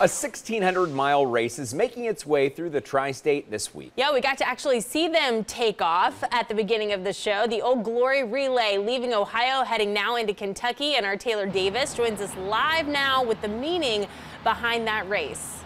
A 1,600 mile race is making its way through the tri state this week. Yeah, we got to actually see them take off at the beginning of the show. The Old Glory Relay leaving Ohio, heading now into Kentucky. And our Taylor Davis joins us live now with the meaning behind that race.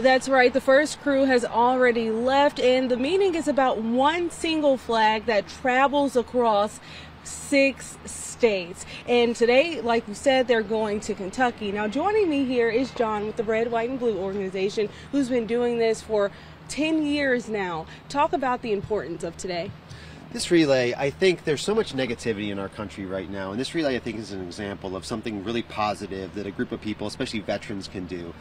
That's right. The first crew has already left, and the meeting is about one single flag that travels across six states. And today, like you said, they're going to Kentucky. Now, joining me here is John with the Red, White, and Blue organization, who's been doing this for 10 years now. Talk about the importance of today. This relay, I think there's so much negativity in our country right now, and this relay, I think, is an example of something really positive that a group of people, especially veterans, can do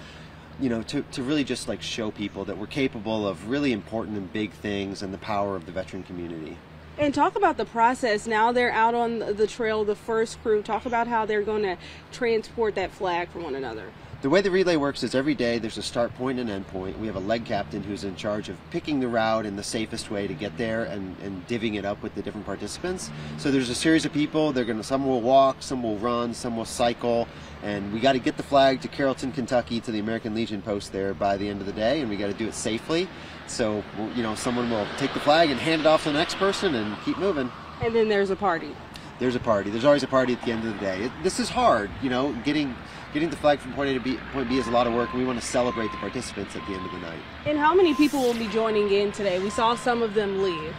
you know, to, to really just like show people that we're capable of really important and big things and the power of the veteran community. And talk about the process. Now they're out on the trail, the first crew. Talk about how they're going to transport that flag from one another. The way the relay works is every day there's a start point and end point. We have a leg captain who's in charge of picking the route and the safest way to get there and, and divvying it up with the different participants. So there's a series of people. They're gonna some will walk, some will run, some will cycle, and we got to get the flag to Carrollton, Kentucky, to the American Legion post there by the end of the day, and we got to do it safely. So you know, someone will take the flag and hand it off to the next person and keep moving. And then there's a party there's a party. There's always a party at the end of the day. It, this is hard, you know. Getting getting the flag from point A to B, point B is a lot of work, and we want to celebrate the participants at the end of the night. And how many people will be joining in today? We saw some of them leave.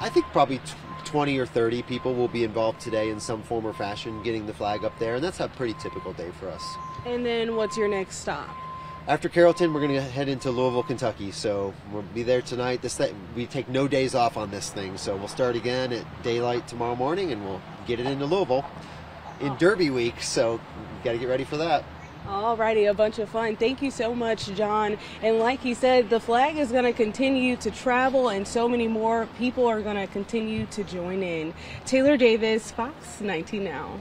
I think probably 20 or 30 people will be involved today in some form or fashion, getting the flag up there, and that's a pretty typical day for us. And then, what's your next stop? After Carrollton, we're going to head into Louisville, Kentucky. So we'll be there tonight. This we take no days off on this thing, so we'll start again at daylight tomorrow morning, and we'll get it into Louisville in Derby week. So got to get ready for that. Alrighty, a bunch of fun. Thank you so much, John. And like he said, the flag is going to continue to travel, and so many more people are going to continue to join in. Taylor Davis, Fox 19 Now.